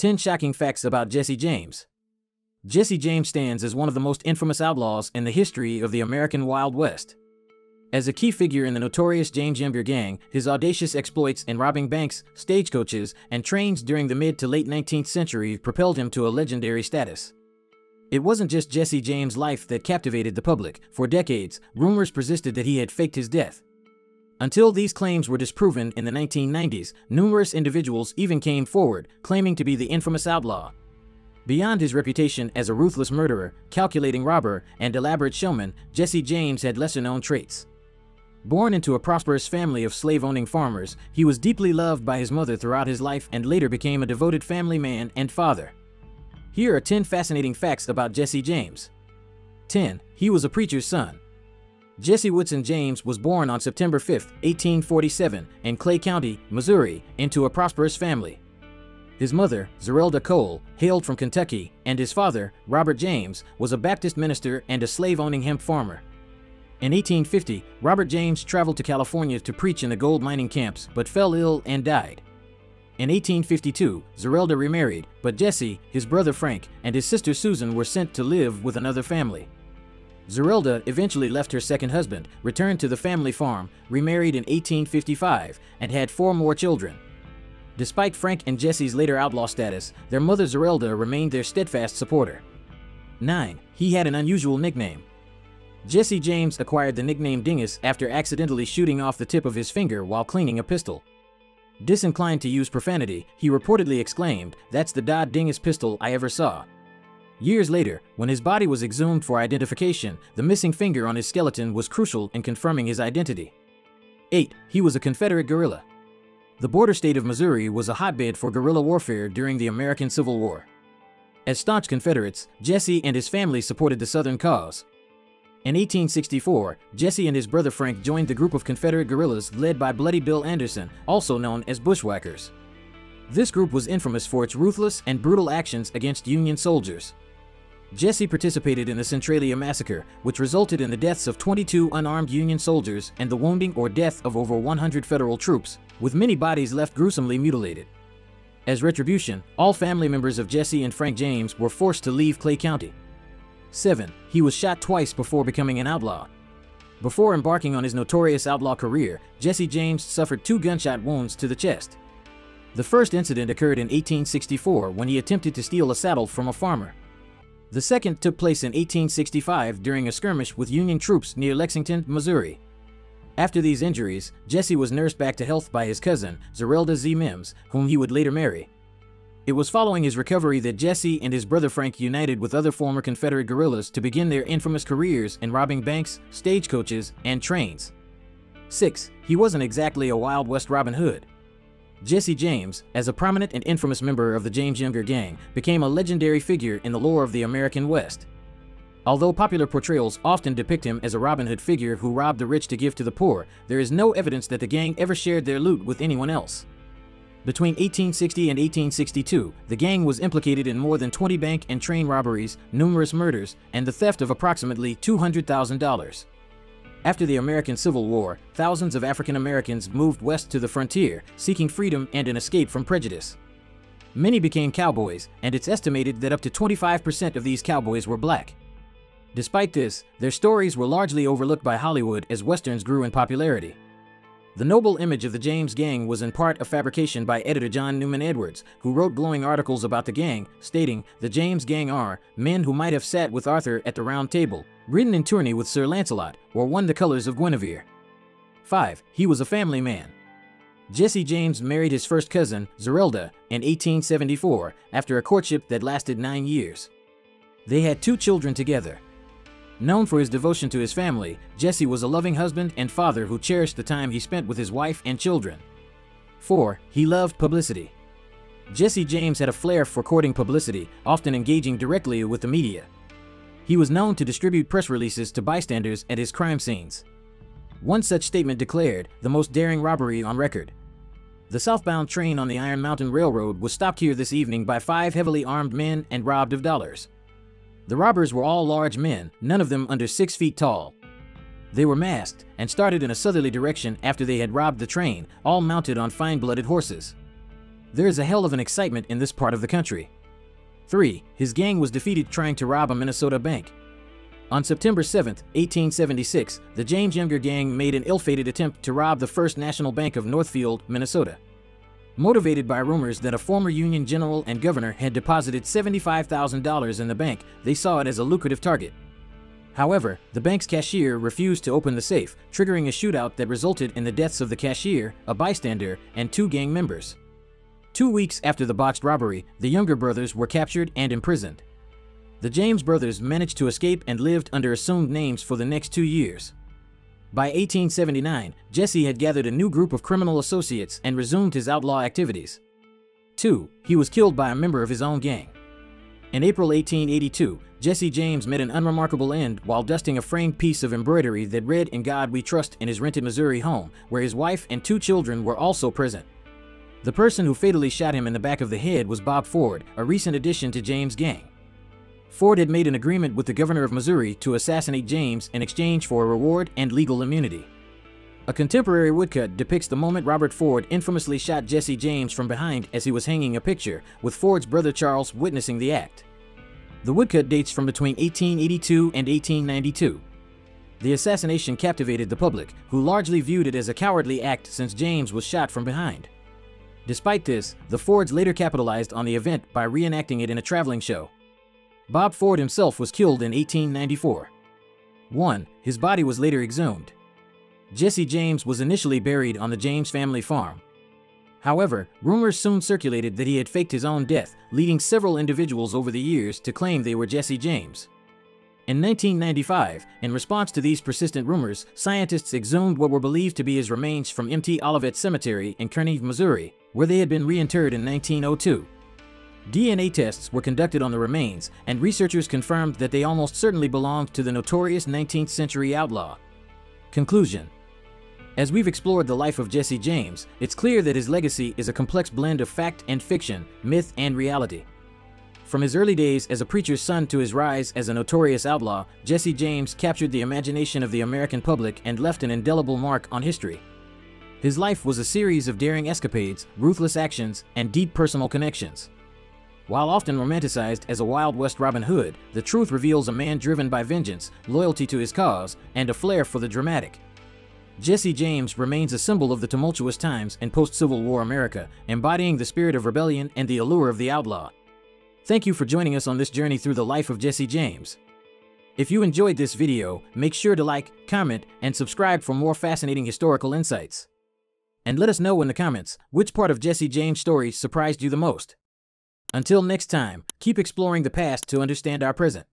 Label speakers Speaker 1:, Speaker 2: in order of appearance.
Speaker 1: 10 Shocking Facts About Jesse James Jesse James stands as one of the most infamous outlaws in the history of the American Wild West. As a key figure in the notorious James Younger gang, his audacious exploits in robbing banks, stagecoaches, and trains during the mid to late 19th century propelled him to a legendary status. It wasn't just Jesse James' life that captivated the public. For decades, rumors persisted that he had faked his death. Until these claims were disproven in the 1990s, numerous individuals even came forward, claiming to be the infamous outlaw. Beyond his reputation as a ruthless murderer, calculating robber, and elaborate showman, Jesse James had lesser-known traits. Born into a prosperous family of slave-owning farmers, he was deeply loved by his mother throughout his life and later became a devoted family man and father. Here are 10 fascinating facts about Jesse James. 10. He was a preacher's son. Jesse Woodson James was born on September 5, 1847, in Clay County, Missouri, into a prosperous family. His mother, Zerelda Cole, hailed from Kentucky, and his father, Robert James, was a Baptist minister and a slave-owning hemp farmer. In 1850, Robert James traveled to California to preach in the gold mining camps, but fell ill and died. In 1852, Zerelda remarried, but Jesse, his brother Frank, and his sister Susan were sent to live with another family. Zerelda eventually left her second husband, returned to the family farm, remarried in 1855, and had four more children. Despite Frank and Jesse's later outlaw status, their mother Zerelda remained their steadfast supporter. 9. He had an unusual nickname. Jesse James acquired the nickname Dingus after accidentally shooting off the tip of his finger while cleaning a pistol. Disinclined to use profanity, he reportedly exclaimed, That's the Dodd Dingus pistol I ever saw. Years later, when his body was exhumed for identification, the missing finger on his skeleton was crucial in confirming his identity. 8. He was a Confederate guerrilla. The border state of Missouri was a hotbed for guerrilla warfare during the American Civil War. As staunch Confederates, Jesse and his family supported the Southern cause, in 1864, Jesse and his brother Frank joined the group of Confederate guerrillas led by Bloody Bill Anderson, also known as Bushwhackers. This group was infamous for its ruthless and brutal actions against Union soldiers. Jesse participated in the Centralia Massacre, which resulted in the deaths of 22 unarmed Union soldiers and the wounding or death of over 100 Federal troops, with many bodies left gruesomely mutilated. As retribution, all family members of Jesse and Frank James were forced to leave Clay County. 7. He was shot twice before becoming an outlaw. Before embarking on his notorious outlaw career, Jesse James suffered two gunshot wounds to the chest. The first incident occurred in 1864 when he attempted to steal a saddle from a farmer. The second took place in 1865 during a skirmish with Union troops near Lexington, Missouri. After these injuries, Jesse was nursed back to health by his cousin, Zerelda Z. Mimms, whom he would later marry. It was following his recovery that Jesse and his brother Frank united with other former Confederate guerrillas to begin their infamous careers in robbing banks, stagecoaches, and trains. 6. He wasn't exactly a Wild West Robin Hood. Jesse James, as a prominent and infamous member of the James Younger gang, became a legendary figure in the lore of the American West. Although popular portrayals often depict him as a Robin Hood figure who robbed the rich to give to the poor, there is no evidence that the gang ever shared their loot with anyone else. Between 1860 and 1862, the gang was implicated in more than 20 bank and train robberies, numerous murders, and the theft of approximately $200,000. After the American Civil War, thousands of African Americans moved west to the frontier, seeking freedom and an escape from prejudice. Many became cowboys, and it's estimated that up to 25% of these cowboys were black. Despite this, their stories were largely overlooked by Hollywood as westerns grew in popularity. The noble image of the James Gang was in part a fabrication by editor John Newman Edwards, who wrote glowing articles about the gang, stating, The James Gang are men who might have sat with Arthur at the Round Table, ridden in tourney with Sir Lancelot, or won the colors of Guinevere. 5. He was a family man. Jesse James married his first cousin, Zerelda, in 1874 after a courtship that lasted nine years. They had two children together, Known for his devotion to his family, Jesse was a loving husband and father who cherished the time he spent with his wife and children. 4. He loved publicity. Jesse James had a flair for courting publicity, often engaging directly with the media. He was known to distribute press releases to bystanders at his crime scenes. One such statement declared, the most daring robbery on record. The southbound train on the Iron Mountain Railroad was stopped here this evening by five heavily armed men and robbed of dollars. The robbers were all large men, none of them under six feet tall. They were masked and started in a southerly direction after they had robbed the train, all mounted on fine-blooded horses. There is a hell of an excitement in this part of the country. 3. His gang was defeated trying to rob a Minnesota bank. On September 7, 1876, the James Younger Gang made an ill-fated attempt to rob the First National Bank of Northfield, Minnesota. Motivated by rumors that a former Union general and governor had deposited $75,000 in the bank, they saw it as a lucrative target. However, the bank's cashier refused to open the safe, triggering a shootout that resulted in the deaths of the cashier, a bystander, and two gang members. Two weeks after the botched robbery, the Younger brothers were captured and imprisoned. The James brothers managed to escape and lived under assumed names for the next two years. By 1879, Jesse had gathered a new group of criminal associates and resumed his outlaw activities. 2. He was killed by a member of his own gang. In April 1882, Jesse James met an unremarkable end while dusting a framed piece of embroidery that read In God We Trust in his rented Missouri home, where his wife and two children were also present. The person who fatally shot him in the back of the head was Bob Ford, a recent addition to James' gang. Ford had made an agreement with the governor of Missouri to assassinate James in exchange for a reward and legal immunity. A contemporary woodcut depicts the moment Robert Ford infamously shot Jesse James from behind as he was hanging a picture, with Ford's brother Charles witnessing the act. The woodcut dates from between 1882 and 1892. The assassination captivated the public, who largely viewed it as a cowardly act since James was shot from behind. Despite this, the Fords later capitalized on the event by reenacting it in a traveling show. Bob Ford himself was killed in 1894. 1. His body was later exhumed. Jesse James was initially buried on the James family farm. However, rumors soon circulated that he had faked his own death, leading several individuals over the years to claim they were Jesse James. In 1995, in response to these persistent rumors, scientists exhumed what were believed to be his remains from M.T. Olivet Cemetery in Kearney, Missouri, where they had been reinterred in 1902. DNA tests were conducted on the remains, and researchers confirmed that they almost certainly belonged to the notorious 19th century outlaw. Conclusion As we've explored the life of Jesse James, it's clear that his legacy is a complex blend of fact and fiction, myth and reality. From his early days as a preacher's son to his rise as a notorious outlaw, Jesse James captured the imagination of the American public and left an indelible mark on history. His life was a series of daring escapades, ruthless actions, and deep personal connections. While often romanticized as a Wild West Robin Hood, the truth reveals a man driven by vengeance, loyalty to his cause, and a flair for the dramatic. Jesse James remains a symbol of the tumultuous times in post-Civil War America, embodying the spirit of rebellion and the allure of the outlaw. Thank you for joining us on this journey through the life of Jesse James. If you enjoyed this video, make sure to like, comment, and subscribe for more fascinating historical insights. And let us know in the comments which part of Jesse James' story surprised you the most. Until next time, keep exploring the past to understand our present.